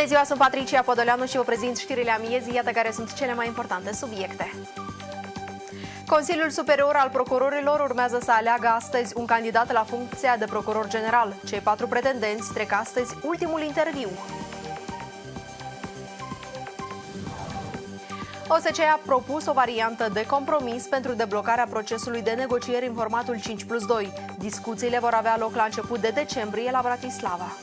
Bună ziua, sunt Patricia Podoleanu și vă prezint știrile amiezii, iată care sunt cele mai importante subiecte. Consiliul Superior al Procurorilor urmează să aleagă astăzi un candidat la funcția de procuror general. Cei patru pretendenți trec astăzi ultimul interviu. OSCE a propus o variantă de compromis pentru deblocarea procesului de negocieri în formatul 5 plus 2. Discuțiile vor avea loc la început de decembrie la Bratislava.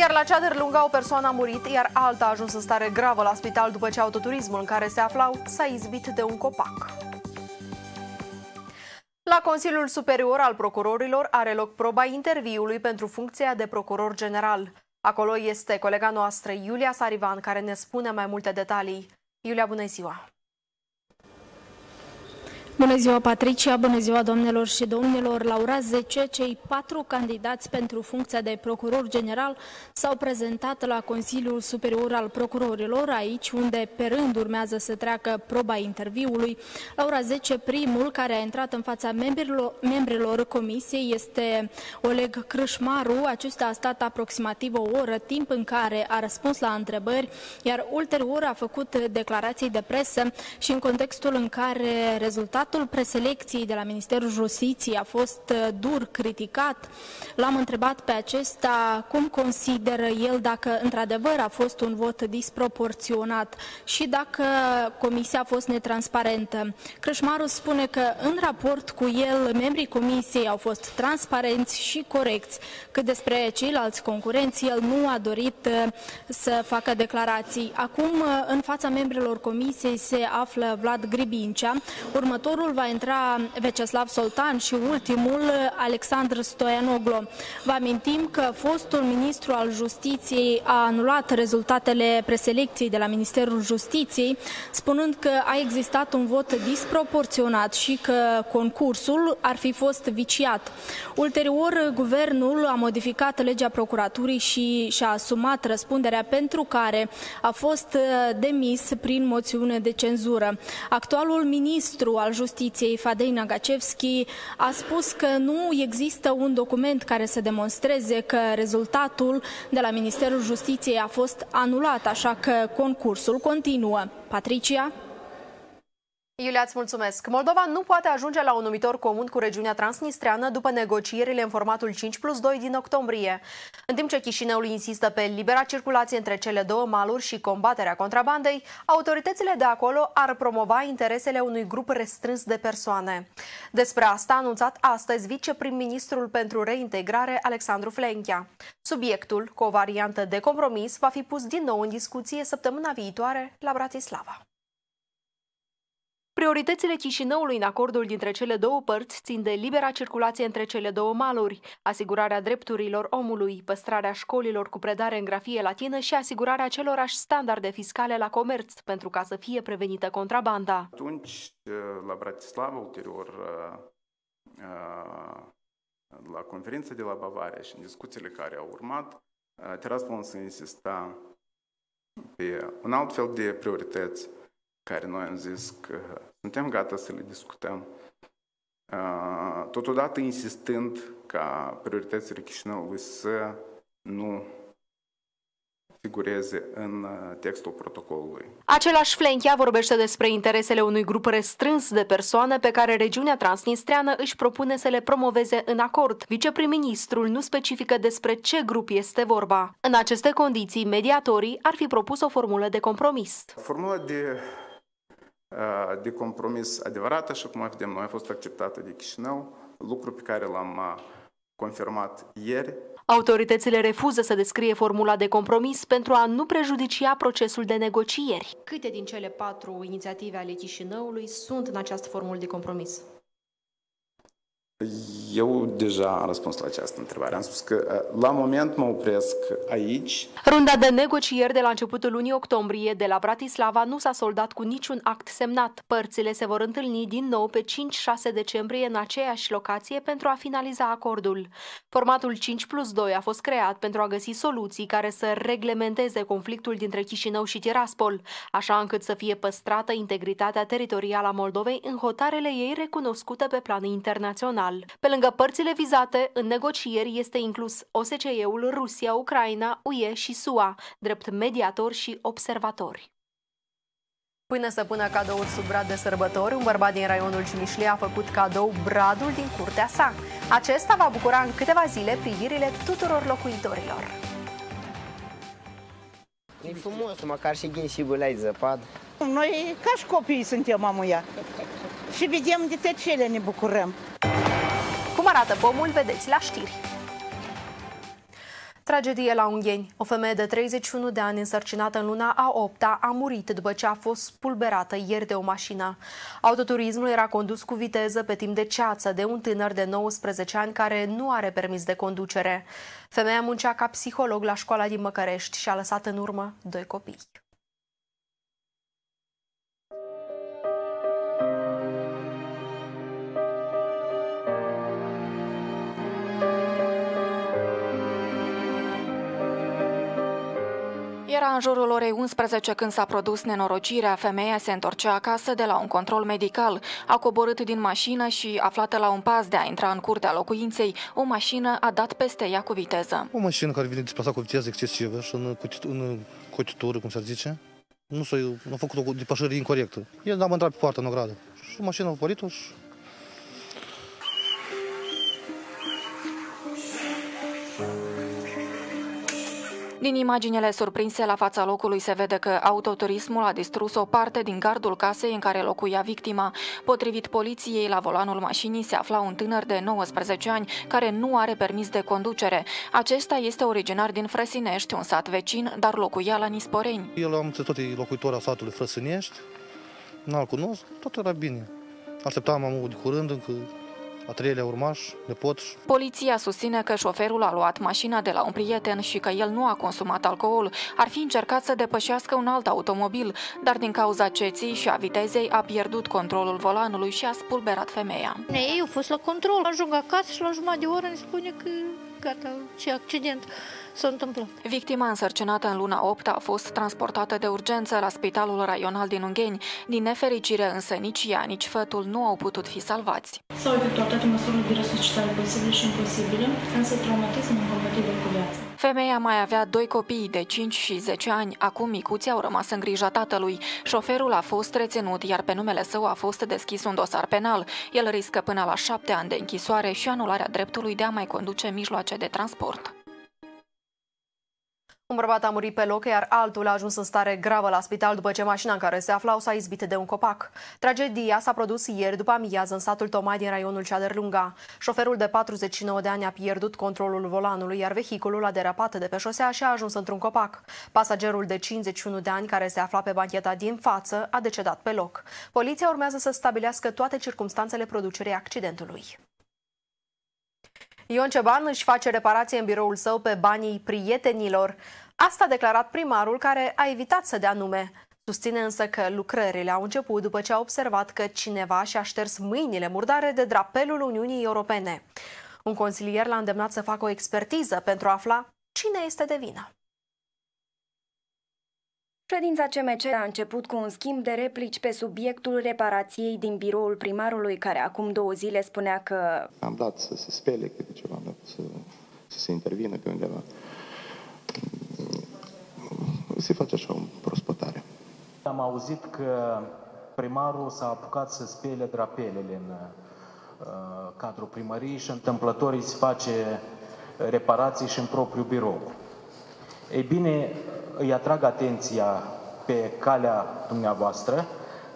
Iar la Ceadăr Lunga o persoană a murit, iar alta a ajuns în stare gravă la spital după ce autoturismul în care se aflau s-a izbit de un copac. La Consiliul Superior al Procurorilor are loc proba interviului pentru funcția de procuror general. Acolo este colega noastră Iulia Sarivan care ne spune mai multe detalii. Iulia, bună ziua! Bună ziua, Patricia! Bună ziua, domnilor și domnilor! La ora 10, cei patru candidați pentru funcția de procuror general s-au prezentat la Consiliul Superior al Procurorilor, aici unde pe rând urmează să treacă proba interviului. La ora 10, primul care a intrat în fața membrilor, membrilor comisiei este Oleg Crâșmaru. Acesta a stat aproximativ o oră, timp în care a răspuns la întrebări, iar ulterior a făcut declarații de presă și în contextul în care rezultatul Rezultatul preselecției de la Ministerul Justiției a fost uh, dur criticat. L-am întrebat pe acesta cum consideră el dacă într-adevăr a fost un vot disproporționat și dacă comisia a fost netransparentă. Crășmaru spune că în raport cu el, membrii comisiei au fost transparenți și corecți, cât despre ceilalți concurenți, el nu a dorit uh, să facă declarații. Acum, uh, în fața membrilor comisiei se află Vlad Gribincea, următorul următorul va intra Veceslav Soltan și ultimul Alexandru Stoianoglu. Vă amintim că fostul ministru al Justiției a anulat rezultatele preselecției de la Ministerul Justiției, spunând că a existat un vot disproporționat și că concursul ar fi fost viciat. Ulterior, guvernul a modificat legea procuraturii și și-a asumat răspunderea pentru care a fost demis prin moțiune de cenzură. Actualul ministru al Justiției Justiției, Fadei Nagacevski, a spus că nu există un document care să demonstreze că rezultatul de la Ministerul Justiției a fost anulat, așa că concursul continuă. Patricia? Iulia, îți mulțumesc. Moldova nu poate ajunge la un numitor comun cu regiunea transnistreană după negocierile în formatul 5 plus 2 din octombrie. În timp ce Chișinăul insistă pe libera circulație între cele două maluri și combaterea contrabandei, autoritățile de acolo ar promova interesele unui grup restrâns de persoane. Despre asta a anunțat astăzi viceprim-ministrul pentru reintegrare Alexandru Flenchea. Subiectul, cu o variantă de compromis, va fi pus din nou în discuție săptămâna viitoare la Bratislava. Prioritățile Chișinăului în acordul dintre cele două părți țin de libera circulație între cele două maluri, asigurarea drepturilor omului, păstrarea școlilor cu predare în grafie latină și asigurarea acelorași standarde fiscale la comerț pentru ca să fie prevenită contrabanda. Atunci, la Bratislava, ulterior, la conferința de la Bavaria și în discuțiile care au urmat, Tiraspol să insista pe un alt fel de priorități care noi am zis că suntem gata să le discutăm. Totodată insistând ca prioritățile Chișinăului să nu figureze în uh, textul protocolului. Același Flenchia vorbește despre interesele unui grup restrâns de persoane pe care regiunea transnistreană își propune să le promoveze în acord. Viceprim-ministrul nu specifică despre ce grup este vorba. În aceste condiții, mediatorii ar fi propus o formulă de compromis. Formula de de compromis adevărat, așa cum vedem noi, a fost acceptată de Chișinău, lucru pe care l-am confirmat ieri. Autoritățile refuză să descrie formula de compromis pentru a nu prejudicia procesul de negocieri. Câte din cele patru inițiative ale Chișinăului sunt în această formulă de compromis? Eu deja am răspuns la această întrebare. Am spus că la moment mă opresc aici. Runda de negocieri de la începutul lunii octombrie de la Bratislava nu s-a soldat cu niciun act semnat. Părțile se vor întâlni din nou pe 5-6 decembrie în aceeași locație pentru a finaliza acordul. Formatul 5 plus 2 a fost creat pentru a găsi soluții care să reglementeze conflictul dintre Chișinău și Tiraspol, așa încât să fie păstrată integritatea teritorială a Moldovei în hotarele ei recunoscute pe plan internațional. Pe lângă lângă părțile vizate, în negocieri este inclus OSCE-ul, Rusia, Ucraina, UE și SUA, drept mediatori și observatori. Până să pună cadouri sub brad de sărbători, un bărbat din raionul Cimișlii a făcut cadou bradul din curtea sa. Acesta va bucura în câteva zile privirile tuturor locuitorilor. E frumos, măcar și ghin și gulai zăpadă. Noi ca și copii suntem amuia. Și vedem de tăcele ne bucurăm. Cum arată pomul, vedeți la știri. Tragedie la Ungheni. O femeie de 31 de ani însărcinată în luna a 8 -a, a murit după ce a fost spulberată ieri de o mașină. Autoturismul era condus cu viteză pe timp de ceață de un tânăr de 19 ani care nu are permis de conducere. Femeia muncea ca psiholog la școala din Măcărești și a lăsat în urmă doi copii. Era în jurul orei 11 când s-a produs nenorocirea. Femeia se întorcea acasă de la un control medical. A coborât din mașină și, aflată la un pas de a intra în curtea locuinței, o mașină a dat peste ea cu viteză. O mașină care vine deplasat cu viteză excesivă și în, în cotitură, cum se zice, nu s-a, a făcut o depășire incorrectă. El n-a intrat pe poarta în ogradă. Și mașina a oprit-o și Din imaginele surprinse la fața locului se vede că autoturismul a distrus o parte din gardul casei în care locuia victima. Potrivit poliției, la volanul mașinii se afla un tânăr de 19 ani care nu are permis de conducere. Acesta este originar din Frăsinești, un sat vecin, dar locuia la Nisporeni. El am tot locuitor al satului Frăsinești, n-al cunosc, tot era bine. Așteptam am de curând încă a treilea urmaș, nepot. Poliția susține că șoferul a luat mașina de la un prieten și că el nu a consumat alcool. Ar fi încercat să depășească un alt automobil, dar din cauza ceții și a vitezei a pierdut controlul volanului și a spulberat femeia. Ei au fost la control. Ajung acasă și la jumătate de oră ne spune că gata, ce accident s-a întâmplat. Victima însărcinată în luna 8 a fost transportată de urgență la Spitalul Raional din Ungheni. Din nefericire însă nici ea, nici fătul nu au putut fi salvați. S-au efectuat toate măsurile de resuscitare posibile și imposibile, însă traumatism incompatibil cu viața. Femeia mai avea doi copii de 5 și 10 ani. Acum micuții au rămas în grija tatălui. Șoferul a fost reținut, iar pe numele său a fost deschis un dosar penal. El riscă până la șapte ani de închisoare și anularea dreptului de a mai conduce mijloace de transport. Un bărbat a murit pe loc, iar altul a ajuns în stare gravă la spital după ce mașina în care se aflau s-a izbit de un copac. Tragedia s-a produs ieri după amiază în satul Tomai din raionul Ceader-Lunga. Șoferul de 49 de ani a pierdut controlul volanului, iar vehiculul a derapat de pe șosea și a ajuns într-un copac. Pasagerul de 51 de ani care se afla pe bancheta din față a decedat pe loc. Poliția urmează să stabilească toate circumstanțele producerii accidentului. Ion Ceban își face reparație în biroul său pe banii prietenilor. Asta a declarat primarul care a evitat să dea nume. Susține însă că lucrările au început după ce a observat că cineva și-a șters mâinile murdare de drapelul Uniunii Europene. Un consilier l-a îndemnat să facă o expertiză pentru a afla cine este de vină. Ședința CMC a început cu un schimb de replici pe subiectul reparației din biroul primarului, care acum două zile spunea că... Am dat să se spele câte ceva, am dat să, să se intervină pe undeva. Se face așa o prospătare. Am auzit că primarul s-a apucat să spele drapelele în uh, cadrul primăriei și întâmplător îi se face reparații și în propriul birou. Ei bine, îi atrag atenția pe calea dumneavoastră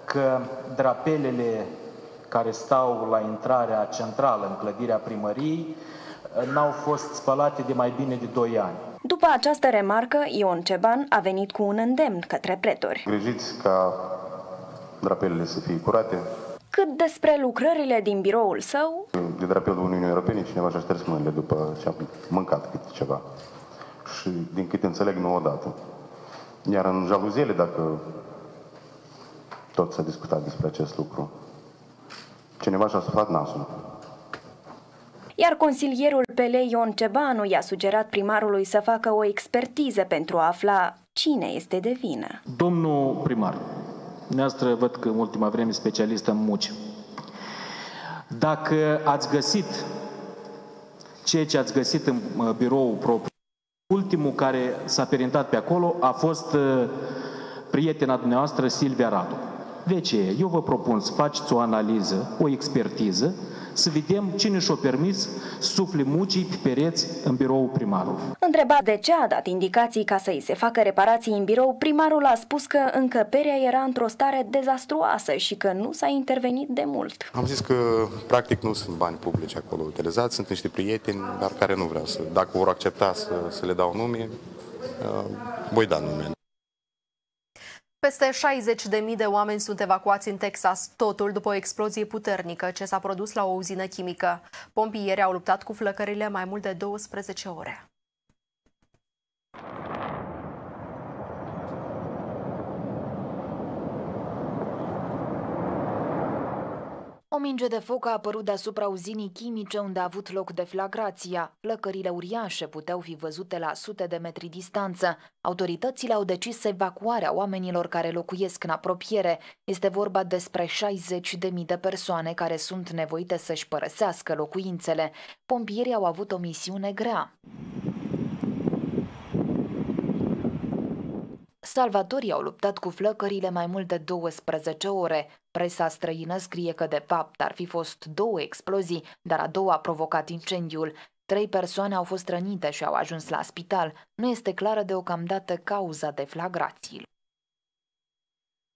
că drapelele care stau la intrarea centrală în clădirea primăriei n-au fost spălate de mai bine de 2 ani. După această remarcă, Ion Ceban a venit cu un îndemn către pretori. Grijiți ca drapelele să fie curate. Cât despre lucrările din biroul său... De drapelul Uniunii Europene cineva și-a șters mâinile după ce a mâncat câte ceva. Și din câte înțeleg, nu odată. Iar în jaluziele, dacă tot s-a discutat despre acest lucru, cineva și-a suflat nasul. Iar consilierul Pele Ion Cebanu i-a sugerat primarului să facă o expertiză pentru a afla cine este de vină. Domnul primar, neastră văd că în ultima vreme specialistă în muci. Dacă ați găsit ceea ce ați găsit în birou propriu. Ultimul care s-a perintat pe acolo a fost prietena dumneavoastră Silvia Radu. De ce? Eu vă propun să faceți o analiză, o expertiză, să vedem cine și-o permis sufle mucii pe pereți în birou primarului. Întrebat de ce a dat indicații ca să-i se facă reparații în birou, primarul a spus că încăperea era într-o stare dezastruoasă și că nu s-a intervenit de mult. Am zis că practic nu sunt bani publici acolo utilizați, sunt niște prieteni, dar care nu vreau să, dacă vor accepta să, să le dau nume, uh, voi da nume. Peste 60.000 de oameni sunt evacuați în Texas, totul după o explozie puternică ce s-a produs la o uzină chimică. Pompieri au luptat cu flăcările mai mult de 12 ore. O minge de foc a apărut deasupra uzinii chimice unde a avut loc deflagrația. Lăcările uriașe puteau fi văzute la sute de metri distanță. Autoritățile au decis evacuarea oamenilor care locuiesc în apropiere. Este vorba despre 60 de mii de persoane care sunt nevoite să-și părăsească locuințele. Pompierii au avut o misiune grea. Salvatorii au luptat cu flăcările mai mult de 12 ore. Presa străină scrie că de fapt ar fi fost două explozii, dar a doua a provocat incendiul. Trei persoane au fost rănite și au ajuns la spital. Nu este clară deocamdată cauza deflagrațiilor.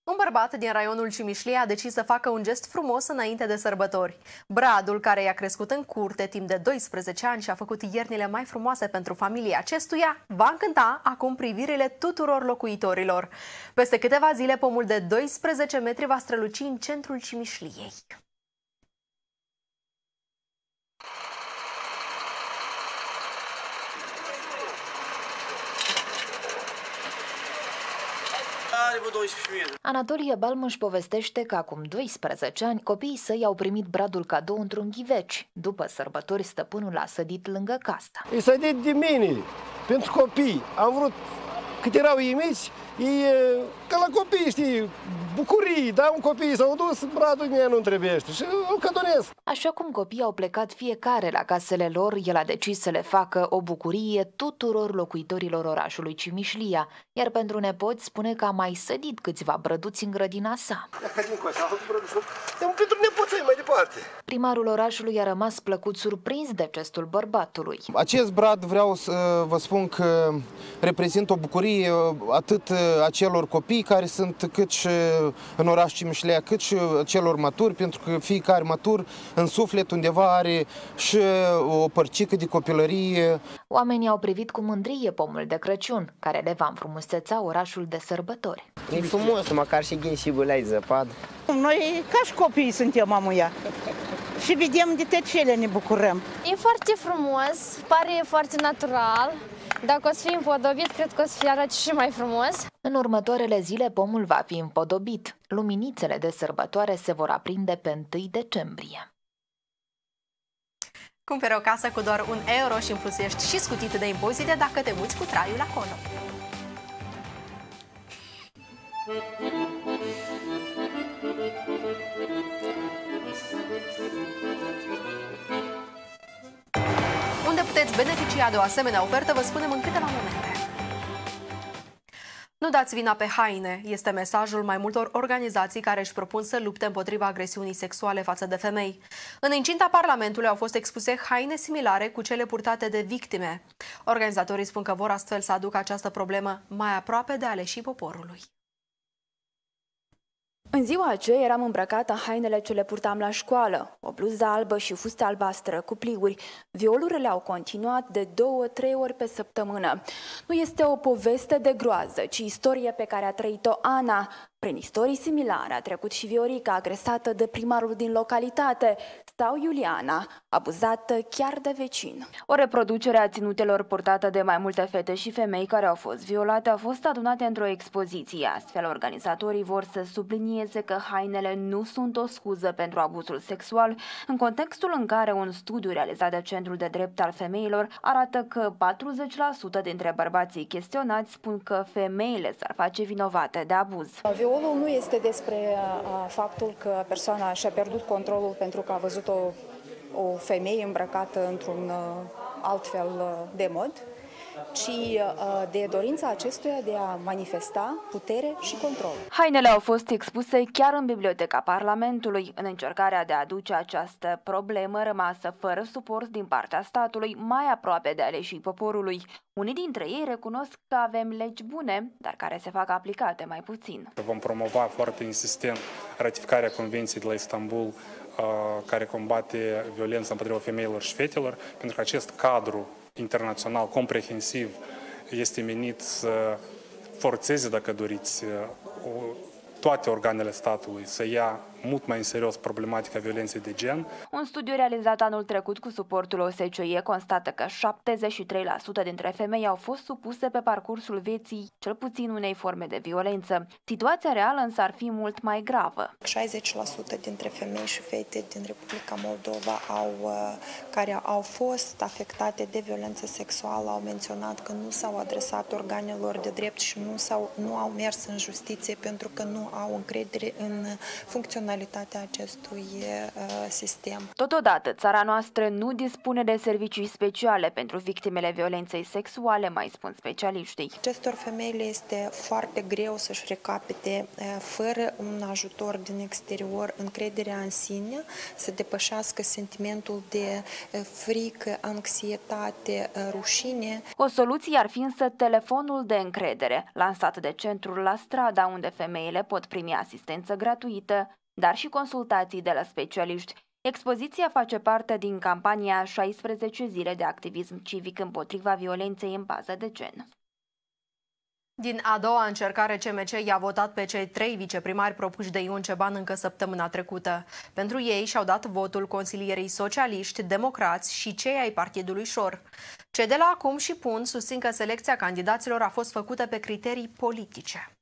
Un bărbat din raionul Cimișlie a decis să facă un gest frumos înainte de sărbători. Bradul, care i-a crescut în curte timp de 12 ani și a făcut iernile mai frumoase pentru familia acestuia, va încânta acum privirile tuturor locuitorilor. Peste câteva zile, pomul de 12 metri va străluci în centrul Cimișliei. Are vreo 12 Anatolie Balmă își povestește că acum 12 ani copiii săi au primit bradul cadou într-un ghiveci. După sărbători, stăpânul a sădit lângă casa. E sădit de mine, pentru copii. Am vrut, cât erau ei mici, ei, ca la copii, știi, bucurii, da, un copii s-au dus, bradul mie nu trebuiește și îl cădonesc. Așa cum copiii au plecat fiecare la casele lor, el a decis să le facă o bucurie tuturor locuitorilor orașului Cimișlia, iar pentru nepoți spune că a mai sădit câțiva brăduți în grădina sa. pentru nepoței mai departe. Primarul orașului a rămas plăcut surprins de gestul bărbatului. Acest brad vreau să vă spun că reprezintă o bucurie atât acelor copii care sunt cât și în oraș Cimișlea, cât și celor maturi, pentru că fiecare matur în suflet undeva are și o părcică de copilărie. Oamenii au privit cu mândrie pomul de Crăciun, care le va înfrumuseța orașul de sărbători. E frumos, măcar și ghinșibul ai zăpadă. Noi ca și copii suntem amuia și vedem de tot ce ne bucurăm. E foarte frumos, pare foarte natural. Dacă o să fie împodobit, cred că o să fie arăt și mai frumos. În următoarele zile, pomul va fi împodobit. Luminițele de sărbătoare se vor aprinde pe 1 decembrie. Cumpere o casă cu doar un euro și în plus ești și scutit de impozite dacă te muți cu traiul acolo. Unde puteți beneficia de o asemenea ofertă, vă spunem în câteva momente. Nu dați vina pe haine, este mesajul mai multor organizații care își propun să lupte împotriva agresiunii sexuale față de femei. În incinta Parlamentului au fost expuse haine similare cu cele purtate de victime. Organizatorii spun că vor astfel să aducă această problemă mai aproape de aleșii poporului. În ziua aceea eram îmbrăcată în hainele ce le purtam la școală, o bluză albă și fustă albastră cu pliuri. Violurile au continuat de două-trei ori pe săptămână. Nu este o poveste de groază, ci istorie pe care a trăit-o Ana, prin istorii similare a trecut și Viorica, agresată de primarul din localitate, sau Iuliana, abuzată chiar de vecin. O reproducere a ținutelor purtată de mai multe fete și femei care au fost violate a fost adunate într-o expoziție. Astfel, organizatorii vor să sublinieze că hainele nu sunt o scuză pentru abuzul sexual, în contextul în care un studiu realizat de Centrul de Drept al Femeilor arată că 40% dintre bărbații chestionați spun că femeile s-ar face vinovate de abuz. Violul nu este despre faptul că persoana și-a pierdut controlul pentru că a văzut o o femeie îmbrăcată într-un altfel de mod, ci uh, de dorința acestuia de a manifesta putere și control. Hainele au fost expuse chiar în Biblioteca Parlamentului, în încercarea de a aduce această problemă rămasă fără suport din partea statului, mai aproape de aleșii poporului. Unii dintre ei recunosc că avem legi bune, dar care se fac aplicate mai puțin. Vom promova foarte insistent ratificarea Convenției de la Istanbul uh, care combate violența împotriva femeilor și fetelor, pentru că acest cadru internațional comprehensiv este menit să forțeze, dacă doriți, toate organele statului să ia mult mai în serios problematica violenței de gen. Un studiu realizat anul trecut cu suportul OSCE constată că 73% dintre femei au fost supuse pe parcursul vieții cel puțin unei forme de violență. Situația reală însă ar fi mult mai gravă. 60% dintre femei și fete din Republica Moldova au, uh, care au fost afectate de violență sexuală au menționat că nu s-au adresat organelor de drept și nu, s-au, nu au mers în justiție pentru că nu au încredere în funcționarea funcționalitatea acestui uh, sistem. Totodată, țara noastră nu dispune de servicii speciale pentru victimele violenței sexuale, mai spun specialiștii. Acestor femei le este foarte greu să-și recapete, uh, fără un ajutor din exterior, încrederea în sine, să depășească sentimentul de uh, frică, anxietate, rușine. O soluție ar fi însă telefonul de încredere, lansat de centrul La Strada, unde femeile pot primi asistență gratuită dar și consultații de la specialiști. Expoziția face parte din campania 16 zile de activism civic împotriva violenței în bază de gen. Din a doua încercare, CMC i-a votat pe cei trei viceprimari propuși de Ion Ceban încă săptămâna trecută. Pentru ei și-au dat votul consilierii socialiști, democrați și cei ai Partidului Șor. Cei de la acum și pun susțin că selecția candidaților a fost făcută pe criterii politice.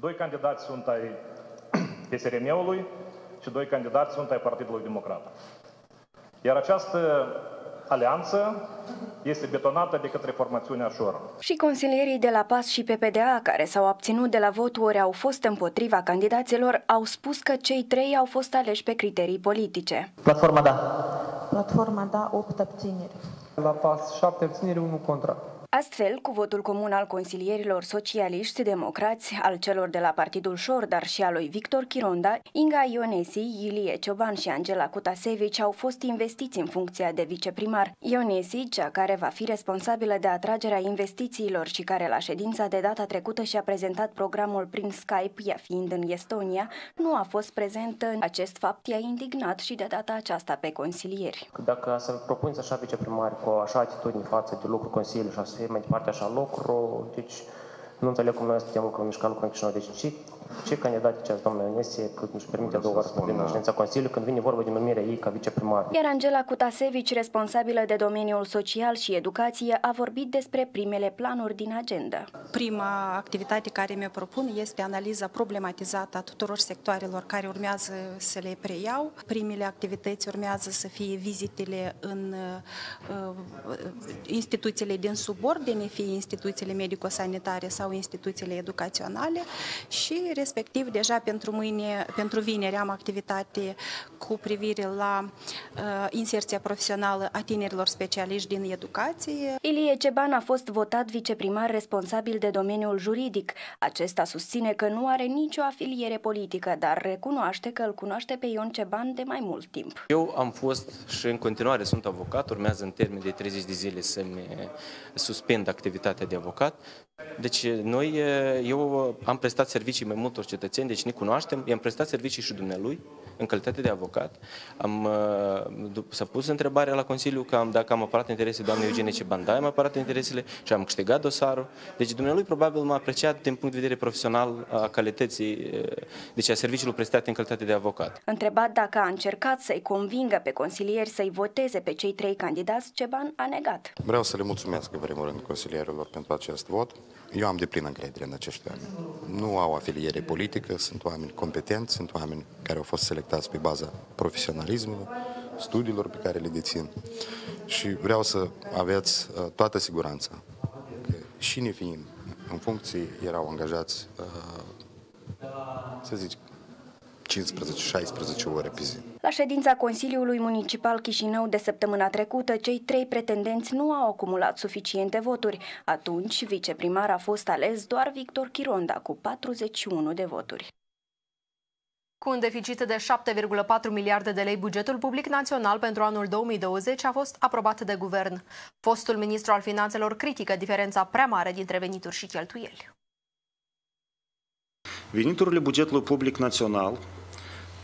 Doi candidați sunt ai PSRM-ului și doi candidați sunt ai Partidului Democrat. Iar această alianță este betonată de către formațiunea Șor. Și consilierii de la PAS și PPDA, care s-au abținut de la voturi, au fost împotriva candidaților, au spus că cei trei au fost aleși pe criterii politice. Platforma da. Platforma da, 8 abțineri. La PAS 7 abțineri, 1 contra. Astfel, cu votul comun al consilierilor socialiști democrați, al celor de la Partidul Șor, dar și al lui Victor Chironda, Inga Ionesi, Ilie Cioban și Angela Cutasevici au fost investiți în funcția de viceprimar. Ionesi, cea care va fi responsabilă de atragerea investițiilor și care la ședința de data trecută și-a prezentat programul prin Skype, ea fiind în Estonia, nu a fost prezentă. Acest fapt i-a indignat și de data aceasta pe consilieri. Dacă să propuneți așa viceprimari cu așa atitudine față de lucru Consiliului și să mai departe așa lucru, deci nu înțeleg cum noi suntem cu mișca lucru în Chișinău. Deci ce, ce candidat această doamnă Ionesie cât își permite a doua oară să vină în ședința Consiliului când vine vorba de numirea ei ca viceprimar? Iar Angela Cutasevici, responsabilă de domeniul social și educație, a vorbit despre primele planuri din agenda. Prima activitate care mi-o propun este analiza problematizată a tuturor sectoarelor care urmează să le preiau. Primele activități urmează să fie vizitele în uh, instituțiile din subordine, fie instituțiile medico-sanitare sau instituțiile educaționale și respectiv deja pentru mâine, pentru vineri am activitate cu privire la uh, inserția profesională a tinerilor specialiști din educație. Ilie Ceban a fost votat viceprimar responsabil de domeniul juridic. Acesta susține că nu are nicio afiliere politică, dar recunoaște că îl cunoaște pe Ion Ceban de mai mult timp. Eu am fost și în continuare sunt avocat, urmează în termen de 30 de zile să-mi suspend activitatea de avocat. Deci noi, eu am prestat servicii mai multor cetățeni, deci ne cunoaștem, i-am prestat servicii și dumnealui în calitate de avocat. Am, uh, s-a pus întrebarea la Consiliu că am, dacă am apărat interese doamnei Eugenie Cebandai, am apărat interesele și am câștigat dosarul. Deci dumnealui probabil m-a apreciat din punct de vedere profesional a calității, uh, deci a serviciului prestat în calitate de avocat. Întrebat dacă a încercat să-i convingă pe consilieri să-i voteze pe cei trei candidați, Ceban a negat. Vreau să le mulțumesc în primul rând consilierilor pentru acest vot. Eu am de plină încredere în acești oameni. Nu au afiliere politică, sunt oameni competenți, sunt oameni care au fost selectați pe baza profesionalismului, studiilor pe care le dețin. Și vreau să aveți uh, toată siguranța că și nefiind în funcții erau angajați, uh, să zic, 15-16 ore pe zi. La ședința Consiliului Municipal Chișinău de săptămâna trecută, cei trei pretendenți nu au acumulat suficiente voturi. Atunci, viceprimar a fost ales doar Victor Chironda cu 41 de voturi. Cu un deficit de 7,4 miliarde de lei, bugetul public național pentru anul 2020 a fost aprobat de guvern. Fostul ministru al finanțelor critică diferența prea mare dintre venituri și cheltuieli. Veniturile bugetului public național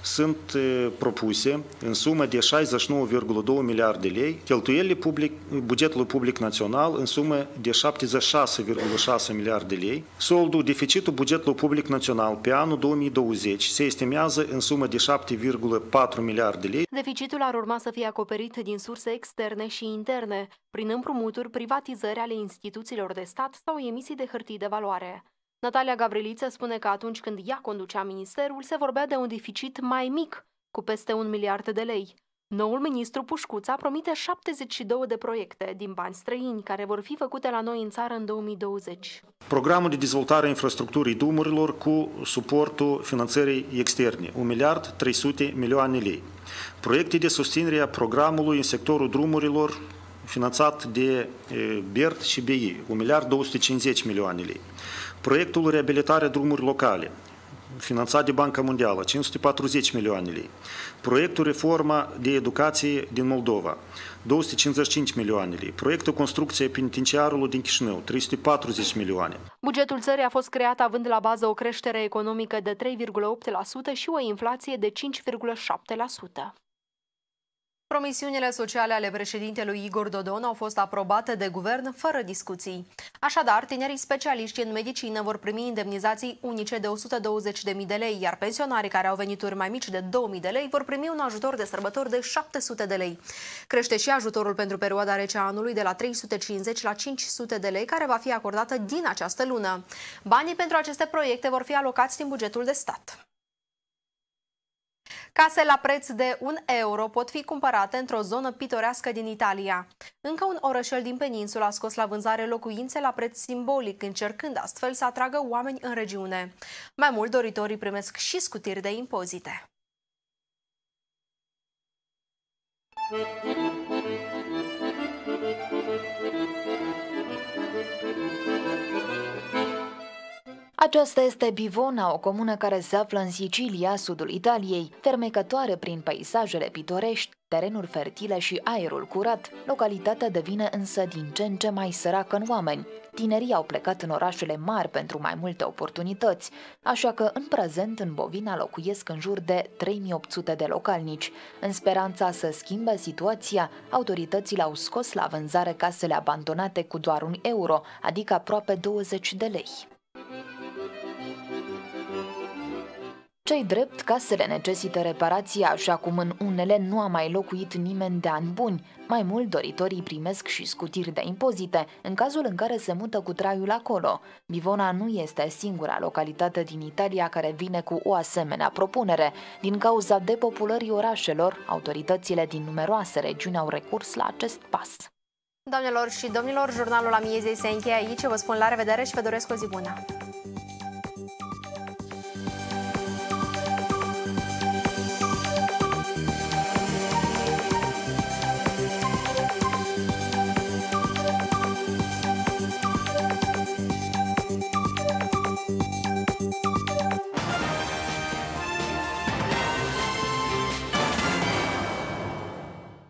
sunt propuse în sumă de 69,2 miliarde de lei, cheltuielile public, bugetului public național în sumă de 76,6 miliarde de lei. Soldul, deficitul bugetului public național pe anul 2020 se estimează în sumă de 7,4 miliarde de lei. Deficitul ar urma să fie acoperit din surse externe și interne, prin împrumuturi, privatizări ale instituțiilor de stat sau emisii de hârtii de valoare. Natalia Gavriliță spune că atunci când ea conducea ministerul, se vorbea de un deficit mai mic, cu peste un miliard de lei. Noul ministru Pușcuța promite 72 de proiecte din bani străini care vor fi făcute la noi în țară în 2020. Programul de dezvoltare a infrastructurii drumurilor cu suportul finanțării externe, 1 miliard 300 milioane lei. Proiecte de susținere a programului în sectorul drumurilor finanțat de BERT și BI, 1 miliard 250 milioane lei. Proiectul Reabilitare drumuri locale, finanțat de Banca Mondială, 540 milioane lei. Proiectul Reforma de Educație din Moldova, 255 milioane lei. Proiectul Construcție Penitenciarului din Chișinău, 340 milioane. Bugetul țării a fost creat având la bază o creștere economică de 3,8% și o inflație de 5,7%. Promisiunile sociale ale președintelui Igor Dodon au fost aprobate de guvern fără discuții. Așadar, tinerii specialiști în medicină vor primi indemnizații unice de 120.000 de lei, iar pensionarii care au venituri mai mici de 2.000 de lei vor primi un ajutor de sărbători de 700 de lei. Crește și ajutorul pentru perioada rece a anului de la 350 la 500 de lei, care va fi acordată din această lună. Banii pentru aceste proiecte vor fi alocați din bugetul de stat. Case la preț de 1 euro pot fi cumpărate într-o zonă pitorească din Italia. Încă un orășel din peninsula a scos la vânzare locuințe la preț simbolic, încercând astfel să atragă oameni în regiune. Mai mult, doritorii primesc și scutiri de impozite. Aceasta este Bivona, o comună care se află în Sicilia, sudul Italiei, fermecătoare prin peisajele pitorești, terenuri fertile și aerul curat. Localitatea devine însă din ce în ce mai săracă în oameni. Tinerii au plecat în orașele mari pentru mai multe oportunități, așa că în prezent în Bovina locuiesc în jur de 3800 de localnici. În speranța să schimbe situația, autoritățile au scos la vânzare casele abandonate cu doar un euro, adică aproape 20 de lei. Cei drept, casele necesită reparație, așa cum în unele nu a mai locuit nimeni de ani buni. Mai mult, doritorii primesc și scutiri de impozite, în cazul în care se mută cu traiul acolo. Bivona nu este singura localitate din Italia care vine cu o asemenea propunere. Din cauza depopulării orașelor, autoritățile din numeroase regiuni au recurs la acest pas. Doamnelor și domnilor, jurnalul la miezei se încheie aici. Vă spun la revedere și vă doresc o zi bună!